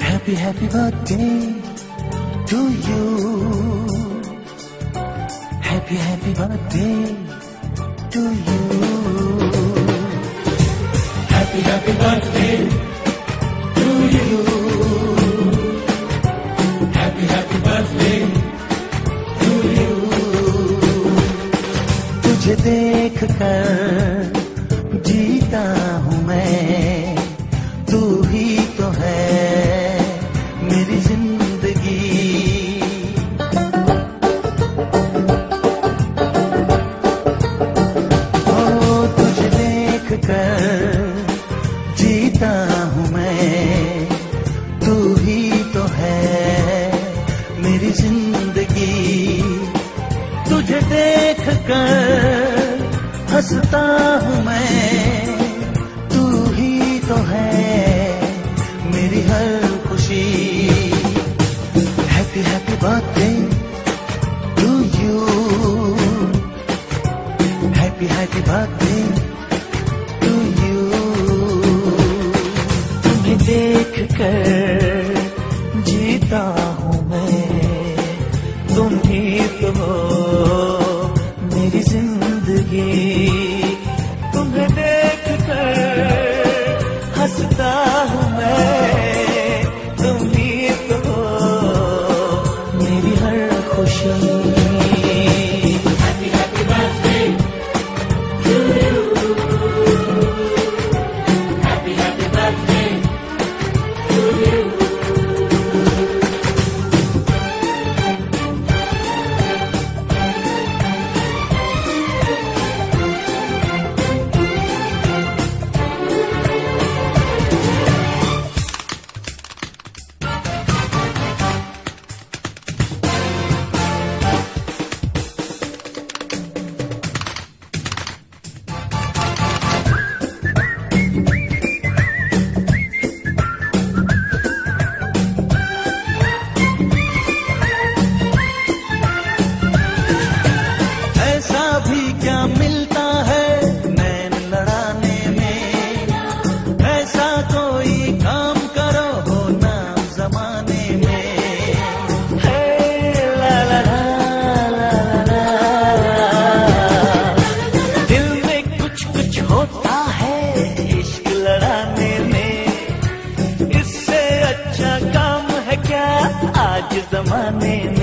Happy, happy birthday to you. Happy, happy birthday to you. Happy, happy birthday तुझे देख कर जीता हूँ मैं। तू ही तो है मेरी ज़िंदगी। ओ, तुझे देख कर जीता हूँ मैं। तू ही तो है मेरी ज़िंदगी। तुझे देख कर हंसता हूँ मैं। तू ही तो है मेरी हर खुशी। Happy happy birthday to you. Happy happy birthday to you. तुम्हें देख कर जीता हूँ में इससे